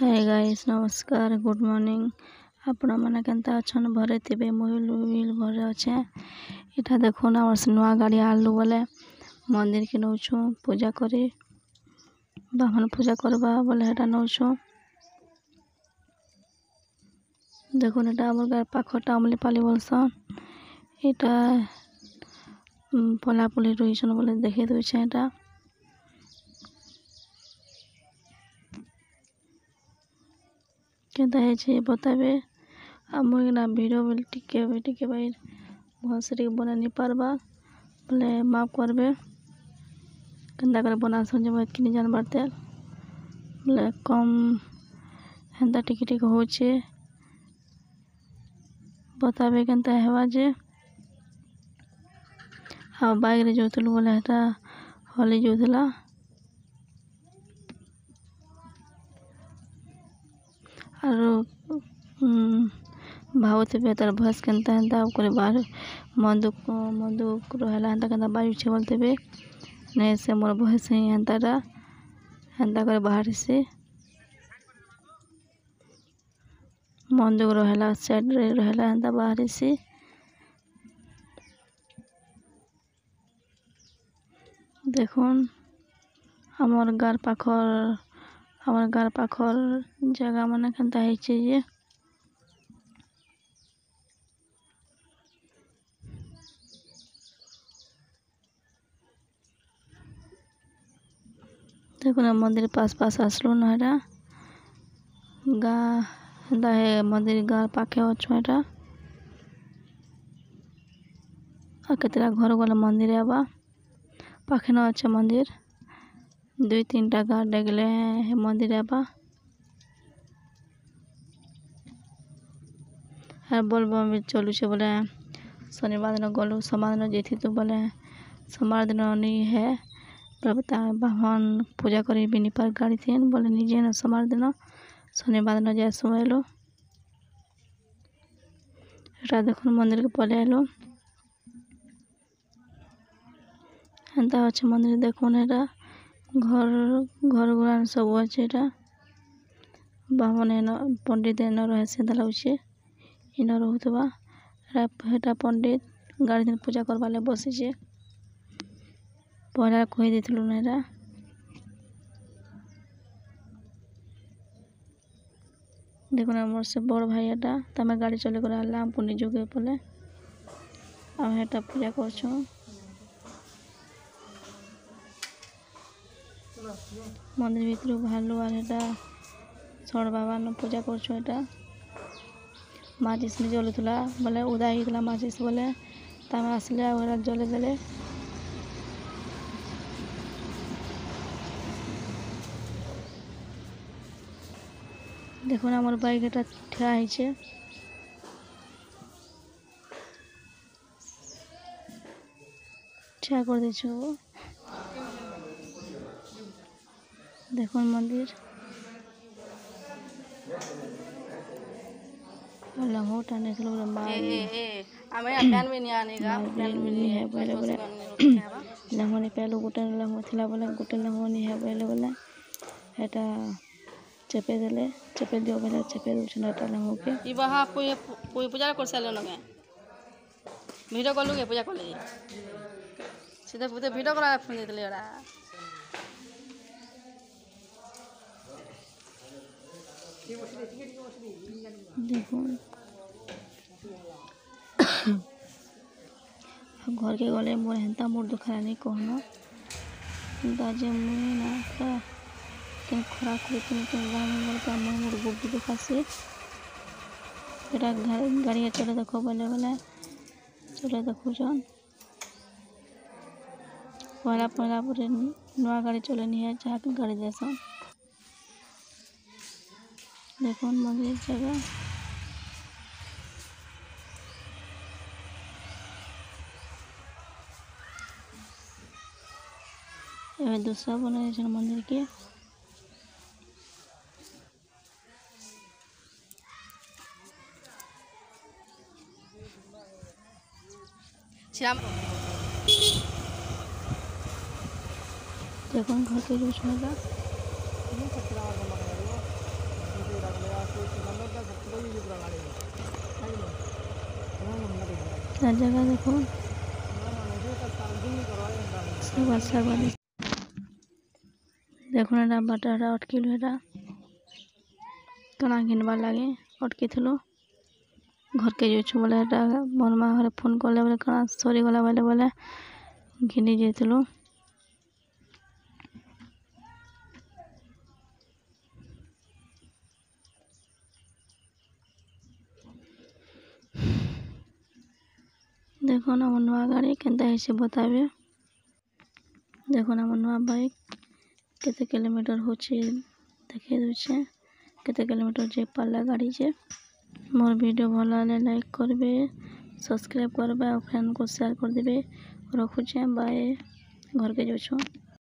ହାଏ guys ନମସ୍କାର good morning ଆପଣମାନେ କେନ୍ତା ଅଛନ୍ ଭରେ ଥିବେ ମୁଇଁ ମୁଇଲ୍ ଭରେ ଅଛେ ଇଟା ଦେଖୁନ୍ ଆମର୍ ସେ ନୂଆ ଗାଡ଼ି ଆଣିଲୁ ବୋଲେ ମନ୍ଦିର୍କେ ନଉଛୁ ପୂଜା କରି ବାହନ ପୂଜା କରବା ବୋଲେ ହେଟା ନଉଛୁ ଦେଖୁନ୍ ଏଟା ଆମର ପାଖଟା ଅମଲିପାଲି ବୋଲସନ୍ ଇଟା ପଲାପଲି ରୁଇଛନ୍ ବୋଲେ ଦେଖେଇ ଦଉଛେ ଏଟା ज्यादा है जे बतावे मुझे भिड़ो बोले टीके टीके भाई भाई सर बना नहीं पार्बा बोले माफ करबे कंदा कर बना सुन जब कि नहीं जानवर तेल बोले कम एंता टिके टिके हो बतावे कंता है जे हाँ बाइक जो बोले हेटा हल जो था ᱟᱨᱚ ಭಾವೋದ್ವೇಗ ಥರ ಭಾಸ್ಕಂತ ಅಂತ ಕೊನೆ ಬಾರು ಮುಂದಕ್ಕೆ ಮುಂದಕ್ಕೆ ರಹಲ ಅಂತಕ್ಕಂಥ ಬಾಯಿ ವಿಷಯ ಬರ್ತೇವೆ ನೇಸೆ ಮೊರ ಬಹಸೆ ಅಂತಾರ ಅಂತ ಕಡೆ ಬಾರಿಸಿ ಮುಂದಕ್ಕೆ ರಹಲ ಸೈಡ್ರೆ ರಹಲ ಅಂತ ಬಾರಿಸಿ দেখুন আমার গার পাখর আবার গার পাখল জায়গা মানে এখানটা হয়েছে যে দেখুন আমাদের পাশ পাশ আসলো না এটা গা দাহে আমাদের গার পাখে হচ্ছে এটা আর কেতটা ঘরগুলো মন্দিরে আবার পাখে না হচ্ছে মন্দির দুই তিনটা ঘাট দেখলে মন্দিরে আবার আর বলবো আমি চলুছে বলে শনিবার দিন গলু সোমবার দিন যেতে তো বলে সোমবার দিন নি হ্যাঁ তার বাহন পূজা করি বিনি পার গাড়ি থেকে বলে নিজে না সোমবার দিন শনিবার দিন যে সময় এলো এটা দেখুন মন্দিরকে পলে এলো এটা হচ্ছে মন্দির দেখুন এটা ଘର ଘର ଗୁଡ଼ାନ ସବୁ ଅଛେ ଏଇଟା ବାହମନ ଏନ ପଣ୍ଡିତ ଏନ ରହେ ସେନ୍ତା ଲାଗୁଛେ ଇନ ରହୁଥିବା ହେଟା ପଣ୍ଡିତ ଗାଡ଼ି ପୂଜା କରବାର୍ ଲାଗି ବସିଛେ ପହଲା କହି ଦେଇଥିଲୁ ଏଇଟା দেখুন আমার সে বড় ভাই এটা তো আমার গাড়ি চলে করে আনলাম পুনি যুগে বলে আমি এটা পূজা করছো মন্দির ভিতরে ভালো আর এটা সর বাবা পূজা করছো এটা মাছ ইসমে জলে তোলা বলে উদয় হয়ে গেলাম মাছ ইস বলে তার আসলে ওরা জলে জলে দেখুন আমার বাইক এটা ঠেয়া হয়েছে ঠেয়া করে দিয়েছে দেখুন মন্দির लंगोट आने के लिए हमें पैन भी नहीं आने का पैन भी नहीं है पहले बोले लंगो नहीं पहले गोटे लंगो थी बोले गोटे लंगो नहीं है पहले बोले এটা চেপে দিলে চেপে দিও বলে চেপে দিচ্ছি না এটা লঙ্গকে ইবাহা পুই পূজা করছে লঙ্গে ভিডিও করলুকে পূজা করলে সেটা ভিডিও করা ফোন দিয়েছিলি ওরা দেখুন ঘরকে গলে মোর হেন্তা মোর দোকানে কহন দাজে মুই না কেন খরা করে তুমি তো গান মোরটা মই মোর গুপি দোকাছে এটা গাড়ি চলে দেখো বলে বলে চলে দেখুছন পহলা পহলা পরে নয়া গাড়ি চলে নিয়ে যাহাকে গাড়ি দেসন দেখুন মন্দিরের জায়গা এবার দুসরা বানিয়েছেন মন্দিরকে দেখুন ঘরকে রোজ क्या जगह देखो देखो ना बटर हरा अटकिल हेटा तना लगे अटकी थलो घर के जो बोले बनमा घर फोन कले बोले कणा सरी गला बोले बोले घिनी जाइलू দেখুন আমার নয়া গাড়ি কেনতে এসে বতাবে দেখুন আমার নয়া বাইক কত কিলোমিটার হচ্ছে দেখিয়ে দিচ্ছে কত কিলোমিটার যে পাল্লা গাড়ি যে মোর ভিডিও ভালো লাগলে লাইক করবে সবসক্রাইব করবে আর ফ্রেন্ডকে শেয়ার করে দেবে রখুছে বাই ঘরকে যাচ্ছ